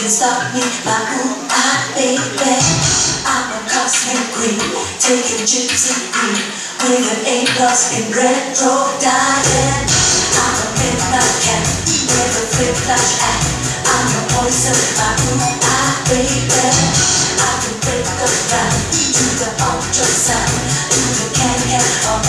can stop me, my ooh, ah, baby. I'm a cosmic queen, taking gypsy queen with an A plus in retro diet. I'm a midnight cat with a flip flash act. I'm a poison, my ooh, ah, baby. I can break the ground to the ultrasound, to the can can or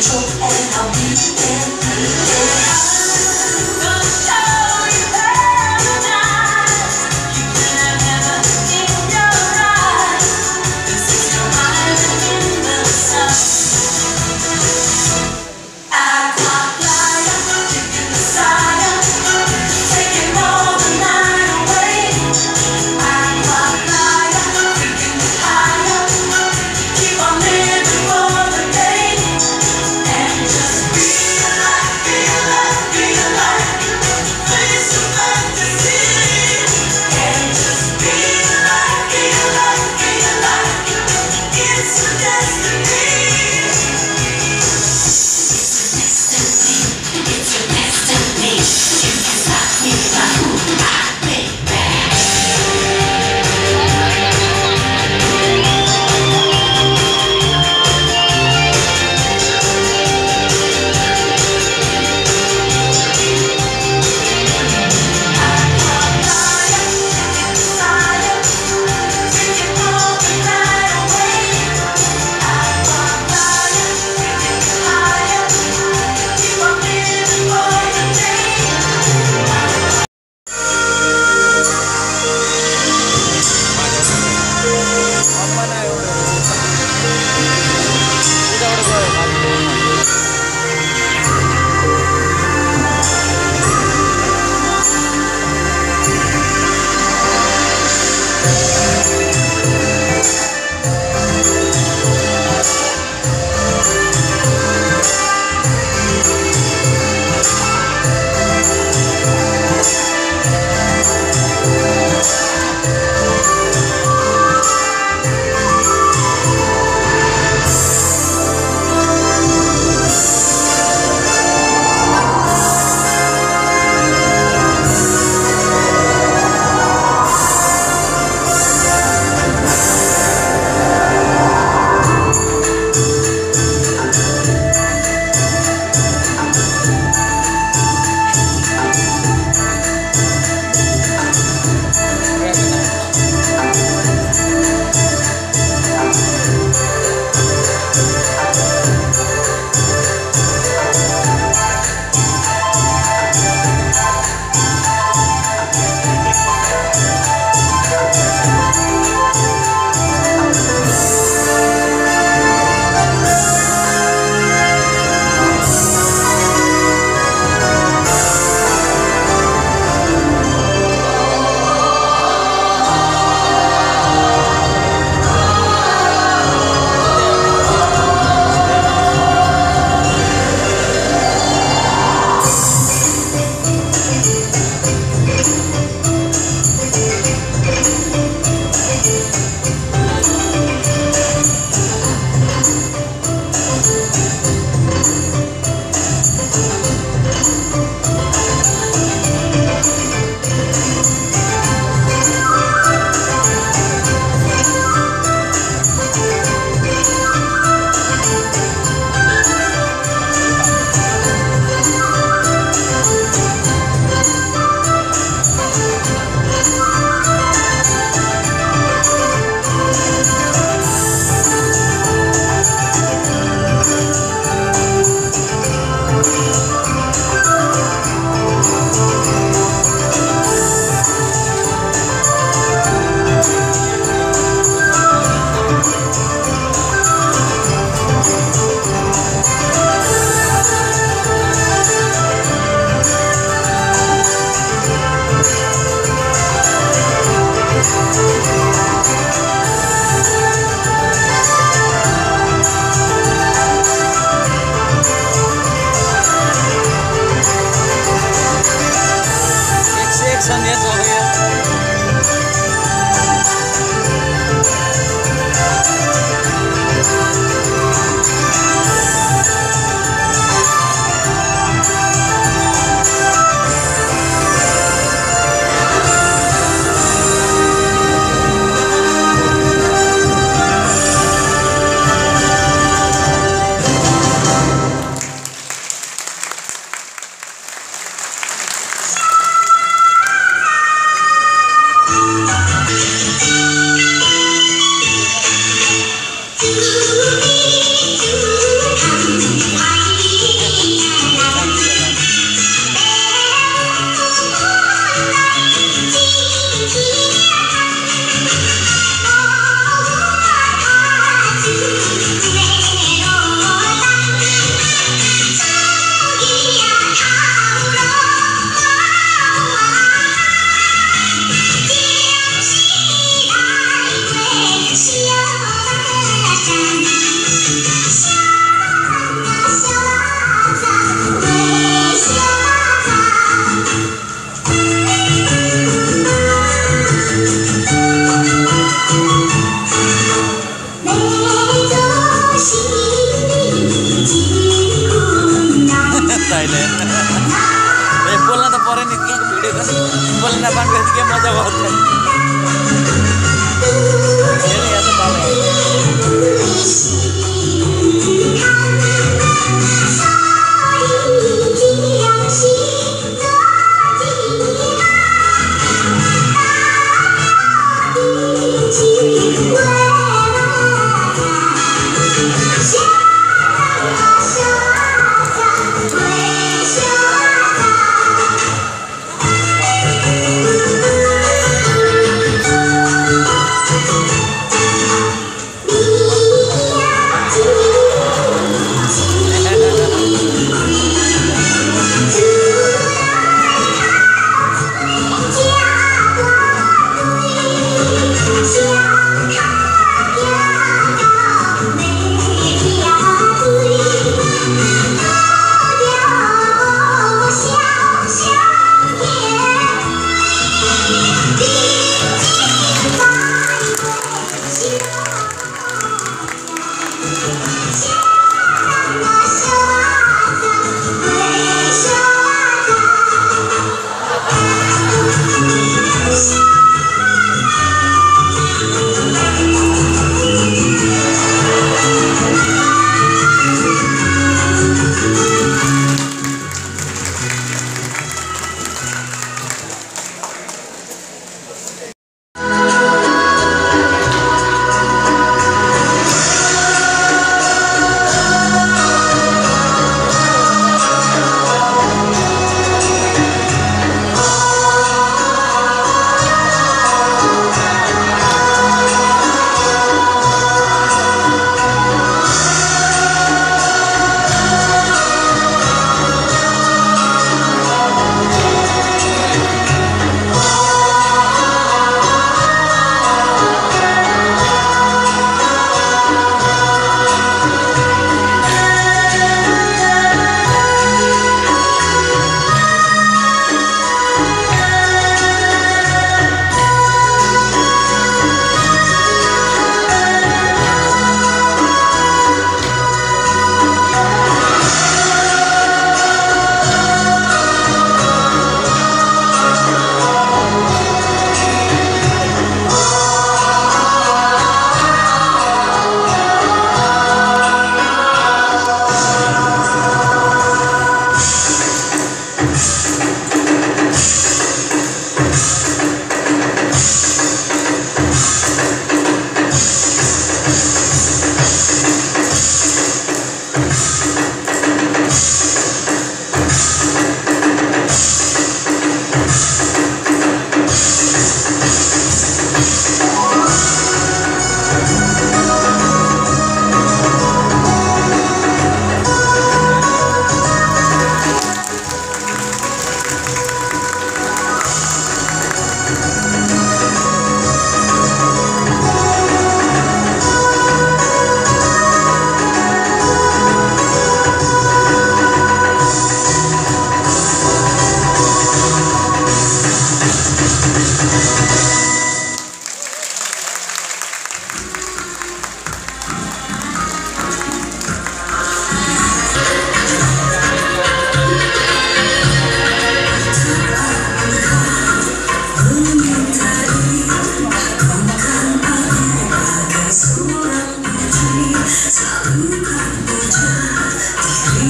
control.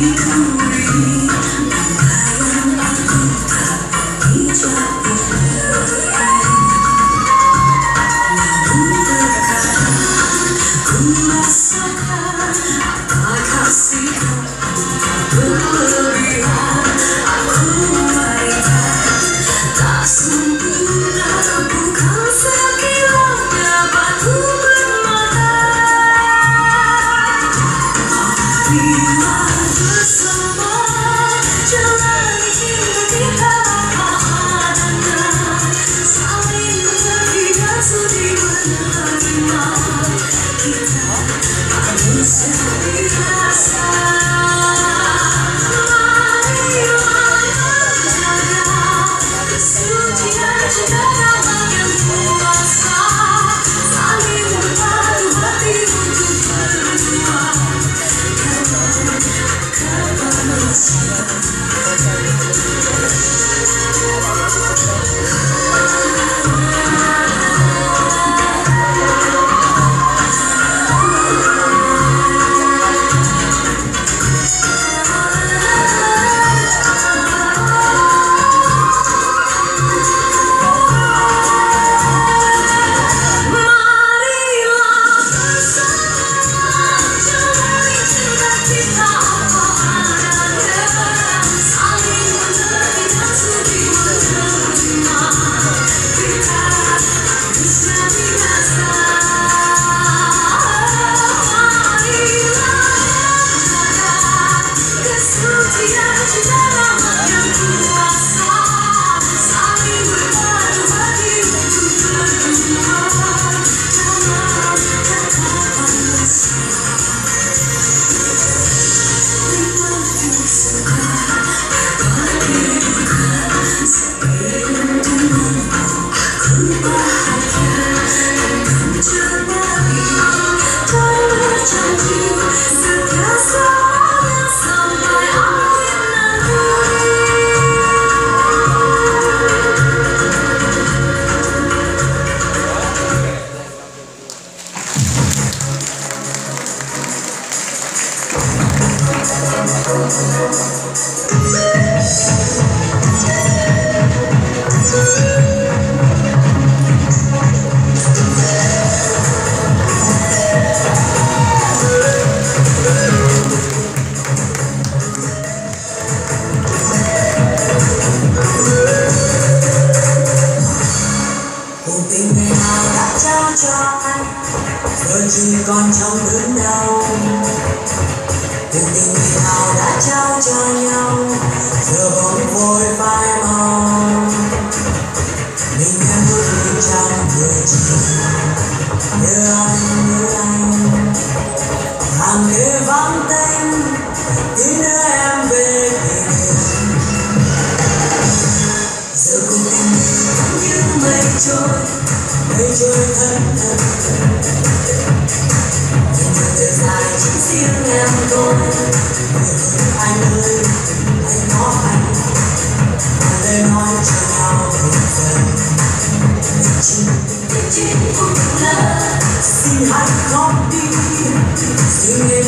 you come. Xin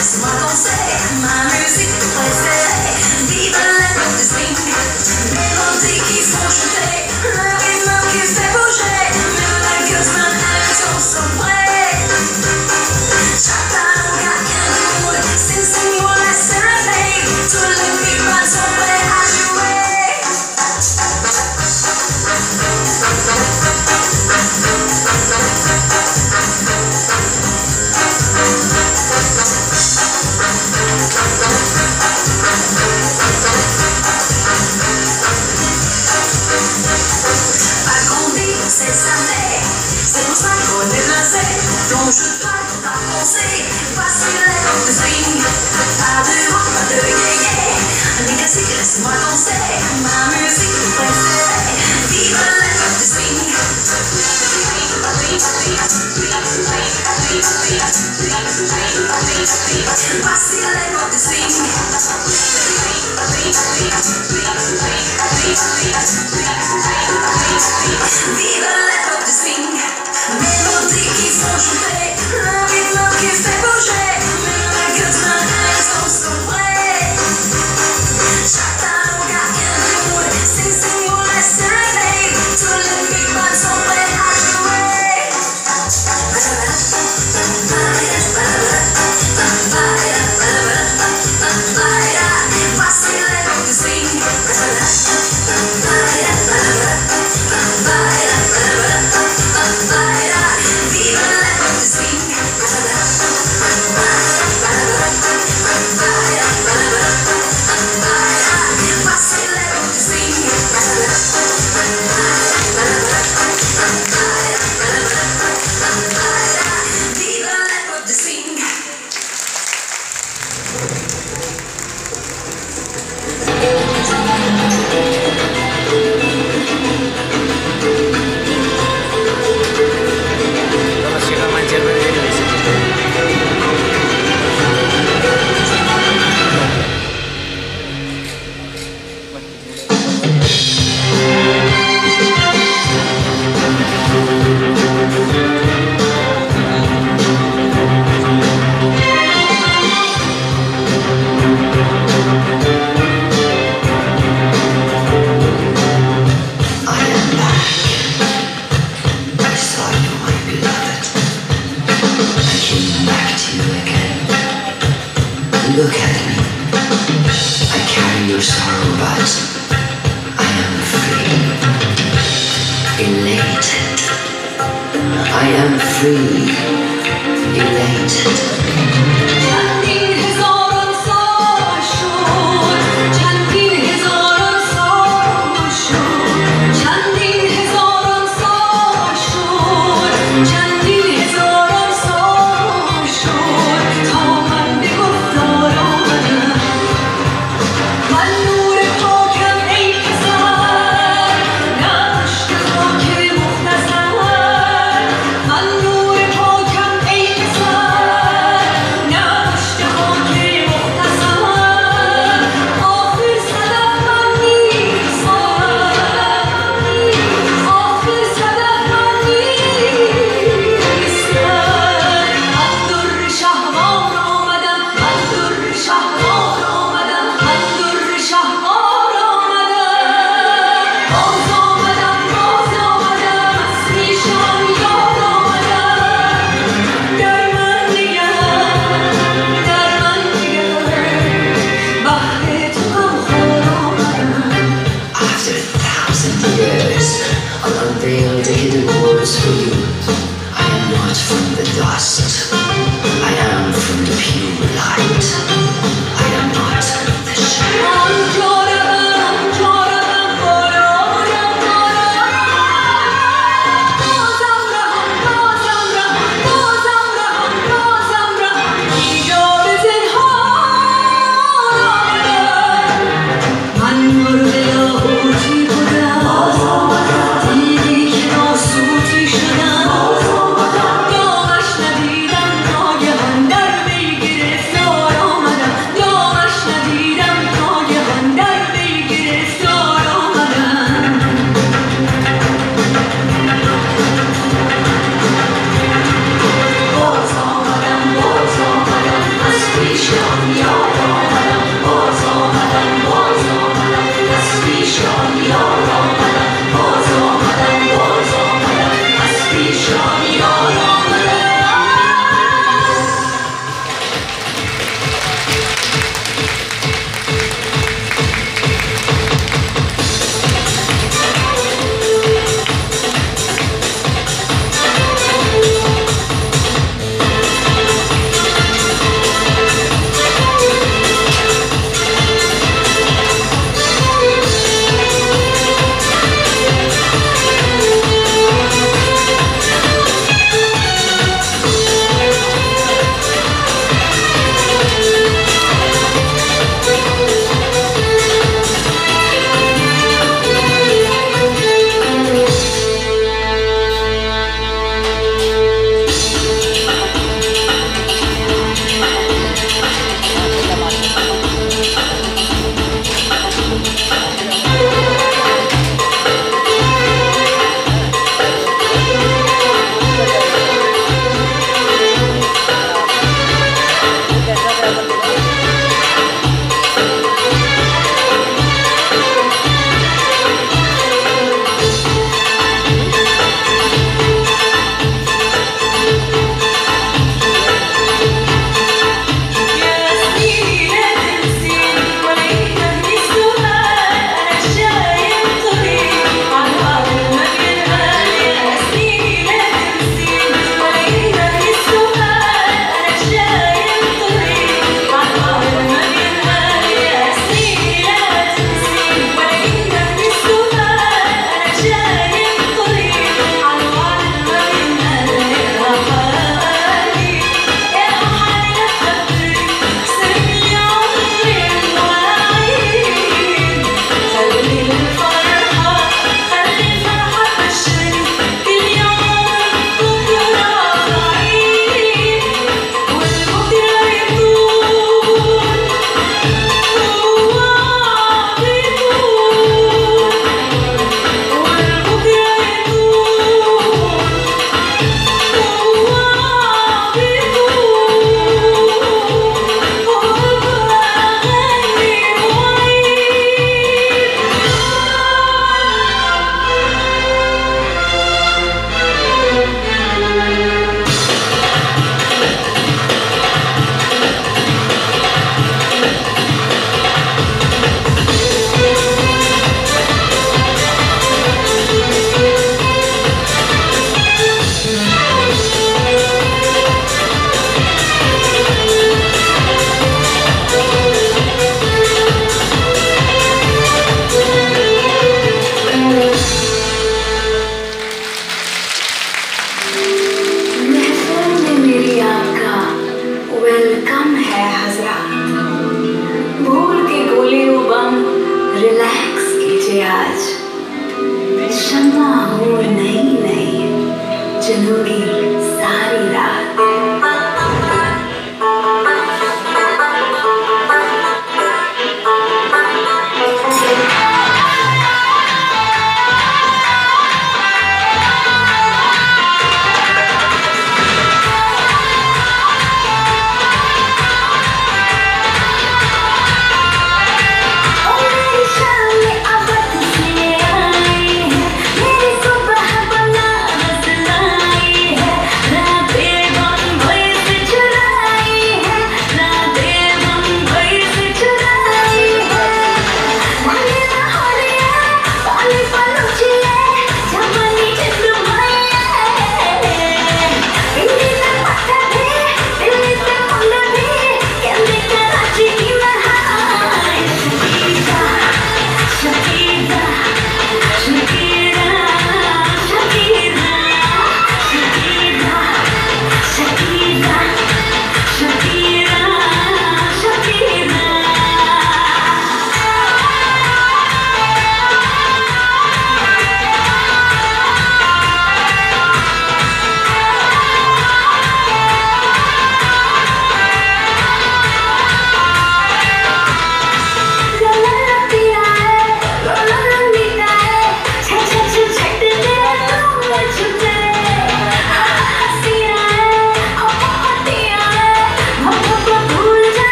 Classique, laisse-moi danser. Ma musique